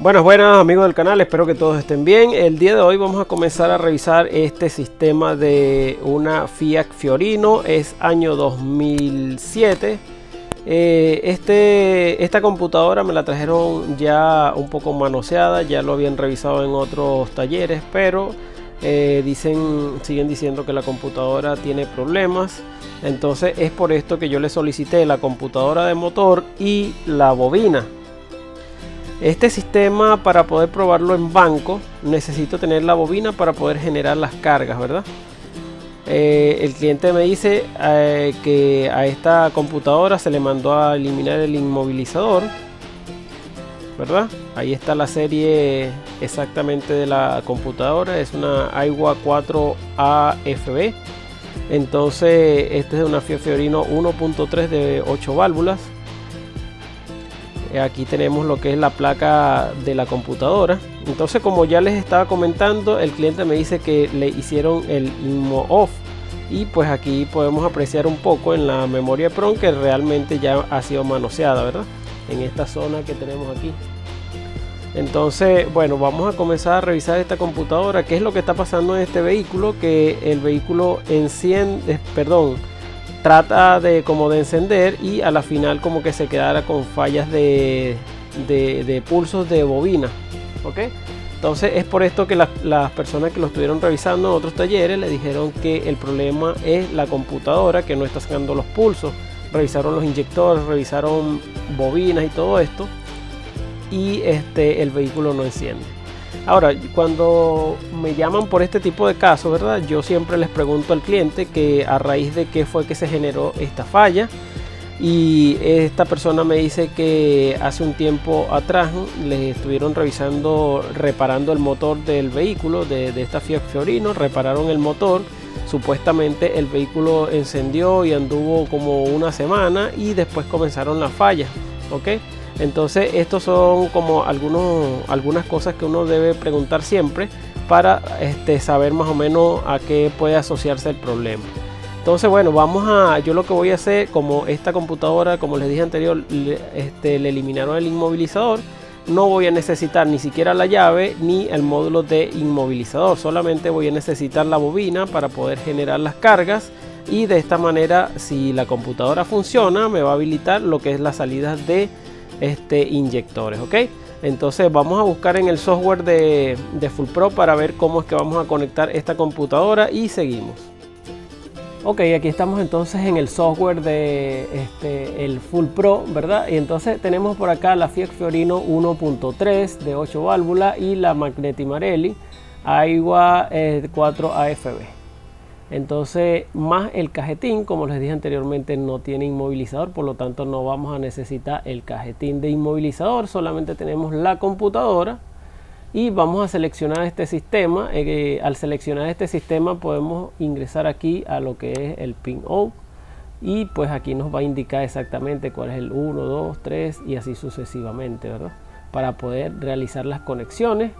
Buenas, buenas amigos del canal, espero que todos estén bien. El día de hoy vamos a comenzar a revisar este sistema de una Fiat Fiorino, es año 2007. Eh, este, esta computadora me la trajeron ya un poco manoseada, ya lo habían revisado en otros talleres, pero eh, dicen, siguen diciendo que la computadora tiene problemas. Entonces es por esto que yo le solicité la computadora de motor y la bobina este sistema para poder probarlo en banco necesito tener la bobina para poder generar las cargas, ¿verdad? Eh, el cliente me dice eh, que a esta computadora se le mandó a eliminar el inmovilizador, ¿verdad? Ahí está la serie exactamente de la computadora, es una Aiwa 4 AFB. Entonces, este es una Fiat Fiorino 1.3 de 8 válvulas aquí tenemos lo que es la placa de la computadora. Entonces como ya les estaba comentando el cliente me dice que le hicieron el IMO off. Y pues aquí podemos apreciar un poco en la memoria PROM que realmente ya ha sido manoseada verdad en esta zona que tenemos aquí. Entonces bueno vamos a comenzar a revisar esta computadora. Qué es lo que está pasando en este vehículo que el vehículo enciende perdón trata de como de encender y a la final como que se quedara con fallas de, de, pulsos de bobina ok entonces es por esto que las personas que lo estuvieron revisando en otros talleres le dijeron que el problema es la computadora que no está sacando los pulsos. Revisaron los inyectores revisaron bobinas y todo esto y este el vehículo no enciende Ahora, cuando me llaman por este tipo de casos, ¿verdad? Yo siempre les pregunto al cliente que a raíz de qué fue que se generó esta falla. Y esta persona me dice que hace un tiempo atrás les estuvieron revisando, reparando el motor del vehículo de, esta Fiat Fiorino, repararon el motor. Supuestamente el vehículo encendió y anduvo como una semana y después comenzaron las fallas. ¿ok? Entonces, estos son como algunas cosas que uno debe preguntar siempre para este, saber más o menos a qué puede asociarse el problema. Entonces, bueno, vamos a, yo lo que voy a hacer, como esta computadora, como les dije anterior, le, este, le eliminaron el inmovilizador, no voy a necesitar ni siquiera la llave ni el módulo de inmovilizador, solamente voy a necesitar la bobina para poder generar las cargas y de esta manera si la computadora funciona me va a habilitar lo que es la salida de este, inyectores, ¿ok? Entonces vamos a buscar en el software de, Full Pro para ver cómo es que vamos a conectar esta computadora y seguimos. Ok, aquí estamos entonces en el software de este, el Full Pro, ¿verdad? Y entonces tenemos por acá la Fiat Fiorino 1.3 de 8 válvulas y la Magneti Marelli Aiwa 4 eh, AFB. Entonces, más el cajetín, como les dije anteriormente, no tiene inmovilizador, por lo tanto no vamos a necesitar el cajetín de inmovilizador, solamente tenemos la computadora y vamos a seleccionar este sistema. Eh, al seleccionar este sistema podemos ingresar aquí a lo que es el pin out y pues aquí nos va a indicar exactamente cuál es el 1, 2, 3 y así sucesivamente, ¿verdad? Para poder realizar las conexiones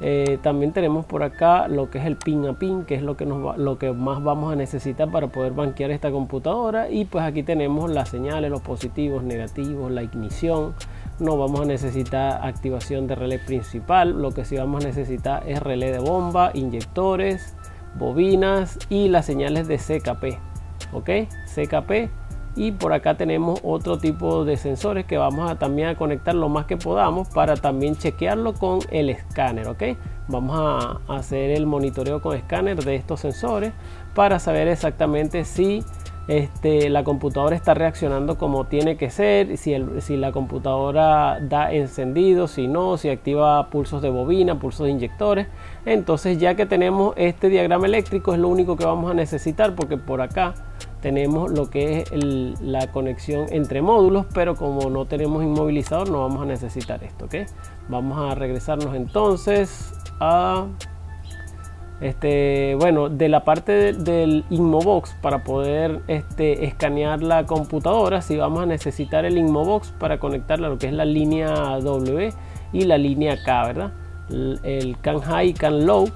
eh, también tenemos por acá lo que es el pin a pin, que es lo que, nos lo que más vamos a necesitar para poder banquear esta computadora. Y pues aquí tenemos las señales, los positivos, negativos, la ignición. No vamos a necesitar activación de relé principal. Lo que sí vamos a necesitar es relé de bomba, inyectores, bobinas y las señales de CKP. ¿Ok? CKP y por acá tenemos otro tipo de sensores que vamos a también a conectar lo más que podamos para también chequearlo con el escáner ok vamos a hacer el monitoreo con escáner de estos sensores para saber exactamente si este, la computadora está reaccionando como tiene que ser, si, si la computadora da encendido, si no, si activa pulsos de bobina, pulsos de inyectores. Entonces ya que tenemos este diagrama eléctrico es lo único que vamos a necesitar porque por acá tenemos lo que es la conexión entre módulos, pero como no tenemos inmovilizador no vamos a necesitar esto. Vamos a regresarnos entonces a este, bueno, de la parte del Inmobox para poder este, escanear la computadora, si vamos a necesitar el Inmobox para conectarla a lo que es la línea W y la línea K, ¿verdad? El CAN High y CAN Low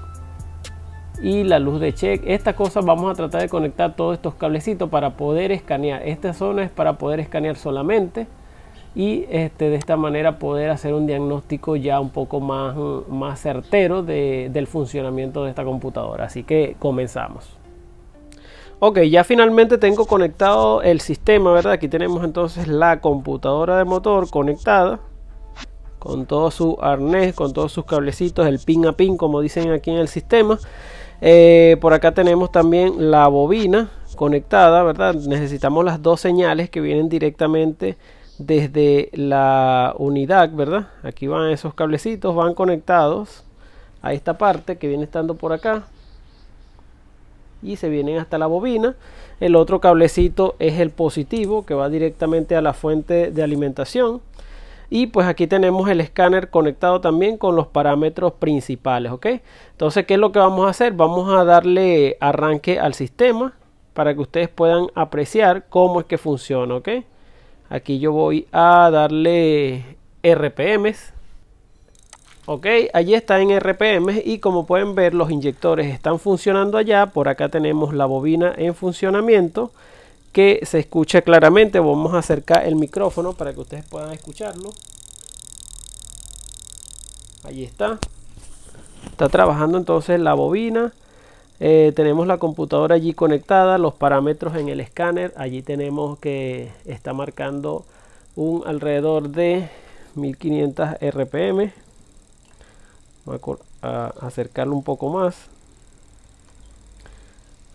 y la luz de check. Esta cosa vamos a tratar de conectar todos estos cablecitos para poder escanear. Esta zona es para poder escanear solamente y este, de esta manera poder hacer un diagnóstico ya un poco más, más certero del funcionamiento de esta computadora. Así que comenzamos. Ok, ya finalmente tengo conectado el sistema, ¿verdad? Aquí tenemos entonces la computadora de motor conectada con todo su arnés, con todos sus cablecitos, el pin a pin, como dicen aquí en el sistema. Eh, por acá tenemos también la bobina conectada, ¿verdad? Necesitamos las dos señales que vienen directamente desde la unidad, ¿verdad? Aquí van esos cablecitos, van conectados a esta parte que viene estando por acá y se vienen hasta la bobina. El otro cablecito es el positivo que va directamente a la fuente de alimentación. Y pues aquí tenemos el escáner conectado también con los parámetros principales, ¿ok? Entonces, ¿qué es lo que vamos a hacer? Vamos a darle arranque al sistema para que ustedes puedan apreciar cómo es que funciona, ¿ok? Aquí yo voy a darle RPMs. Ok, allí está en RPMs y como pueden ver los inyectores están funcionando allá. Por acá tenemos la bobina en funcionamiento que se escucha claramente. Vamos a acercar el micrófono para que ustedes puedan escucharlo. Allí está. Está trabajando entonces la bobina. Eh, tenemos la computadora allí conectada, los parámetros en el escáner. Allí tenemos que está marcando un alrededor de 1500 RPM. Voy a acercarlo un poco más.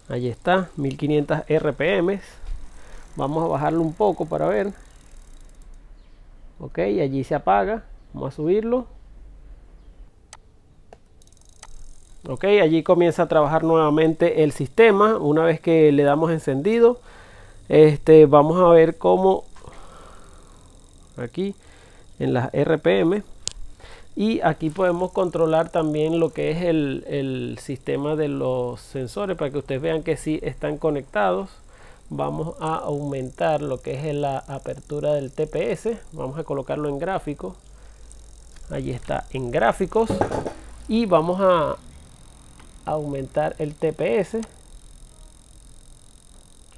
Allí está, 1500 RPM. Vamos a bajarlo un poco para ver. Ok, allí se apaga. Vamos a subirlo. ok allí comienza a trabajar nuevamente el sistema una vez que le damos encendido este vamos a ver cómo aquí en las rpm y aquí podemos controlar también lo que es el, el sistema de los sensores para que ustedes vean que sí están conectados vamos a aumentar lo que es la apertura del TPS vamos a colocarlo en gráficos. Allí está en gráficos. Y vamos a aumentar el TPS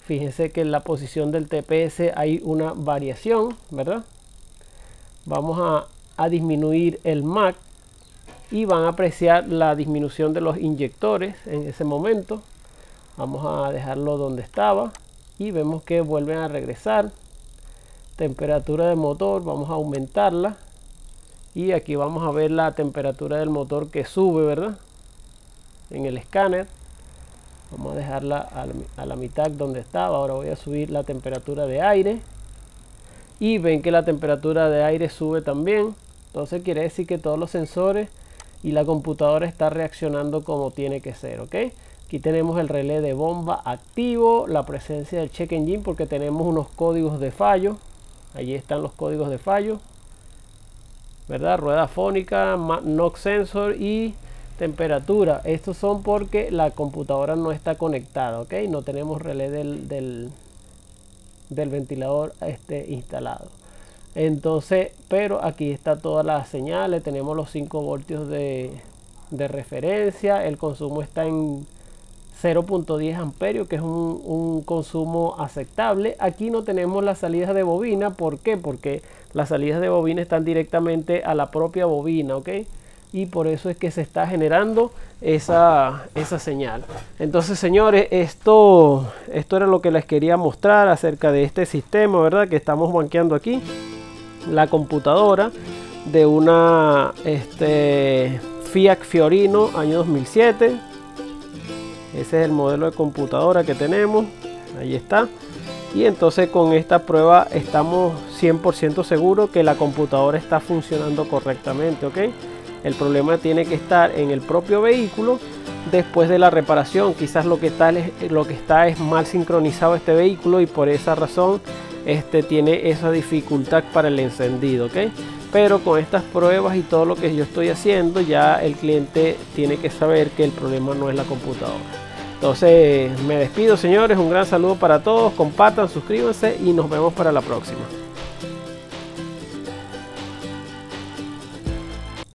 fíjense que en la posición del TPS hay una variación verdad vamos a, a disminuir el MAC y van a apreciar la disminución de los inyectores en ese momento. Vamos a dejarlo donde estaba y vemos que vuelven a regresar. Temperatura de motor vamos a aumentarla. Y aquí vamos a ver la temperatura del motor que sube verdad en el escáner. Vamos a dejarla a la, mitad donde estaba. Ahora voy a subir la temperatura de aire. Y ven que la temperatura de aire sube también. Entonces quiere decir que todos los sensores y la computadora está reaccionando como tiene que ser ok aquí tenemos el relé de bomba activo la presencia del check engine porque tenemos unos códigos de fallo. Allí están los códigos de fallo verdad rueda fónica knock sensor y temperatura. Estos son porque la computadora no está conectada ok no tenemos relé del, del, ventilador este instalado. Entonces pero aquí está todas las señales tenemos los 5 voltios de, de referencia el consumo está en 0.10 amperios que es un, un, consumo aceptable aquí no tenemos las salidas de bobina ¿por qué? porque las salidas de bobina están directamente a la propia bobina ok y por eso es que se está generando esa, esa señal. Entonces, señores, esto, esto era lo que les quería mostrar acerca de este sistema, ¿verdad? Que estamos banqueando aquí. La computadora de una este, Fiat Fiorino año 2007. Ese es el modelo de computadora que tenemos. Ahí está. Y entonces con esta prueba estamos 100% seguros que la computadora está funcionando correctamente, ¿ok? El problema tiene que estar en el propio vehículo después de la reparación. Quizás lo que, lo que está es mal sincronizado este vehículo y por esa razón este tiene esa dificultad para el encendido. ¿ok? Pero con estas pruebas y todo lo que yo estoy haciendo ya el cliente tiene que saber que el problema no es la computadora. Entonces me despido señores, un gran saludo para todos, compartan, suscríbanse y nos vemos para la próxima.